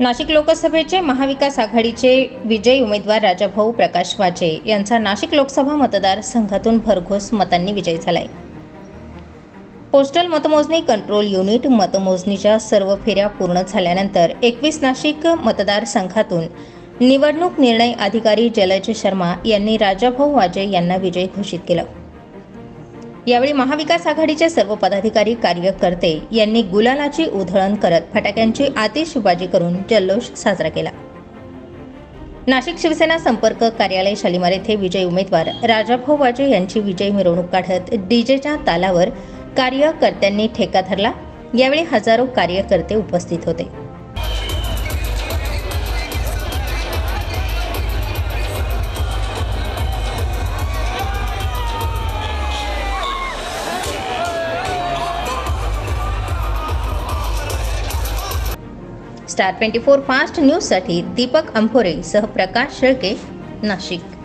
नाशिक लोकसभेचे महाविकास आघाडीचे विजयी उमेदवार राजाभाऊ प्रकाश वाजे यांचा नाशिक लोकसभा मतदारसंघातून भरघोस मतांनी विजय झालाय. पोस्टल मतमोजणी कंट्रोल युनिट मतमोजणीच्या सर्व फेऱ्या पूर्ण झाल्यानंतर एकवीस नाशिक मतदारसंघातून निवडणूक निर्णय अधिकारी जलज शर्मा यांनी राजाभाऊ वाजे यांना विजयी घोषित केलं. यावेळी महाविकास आघाडीचे सर्व पदाधिकारी कार्यकर्ते यांनी गुलालाची उधळण करत फटाक्यांची आतिषबाजी करून जल्लोष साजरा केला. नाशिक शिवसेना संपर्क कार्यालय शालिमार येथे विजयी उमेदवार राजाभाऊ वाजे यांची विजयी मिरवणूक काढत डीजेच्या तालावर कार्यकर्त्यांनी ठेका धरला. यावेळी हजारो कार्यकर्ते उपस्थित होते. स्टार ट्वेंटी फोर फास्ट न्यूजसाठी दीपक अंभोरे सह प्रकाश शेळके नाशिक.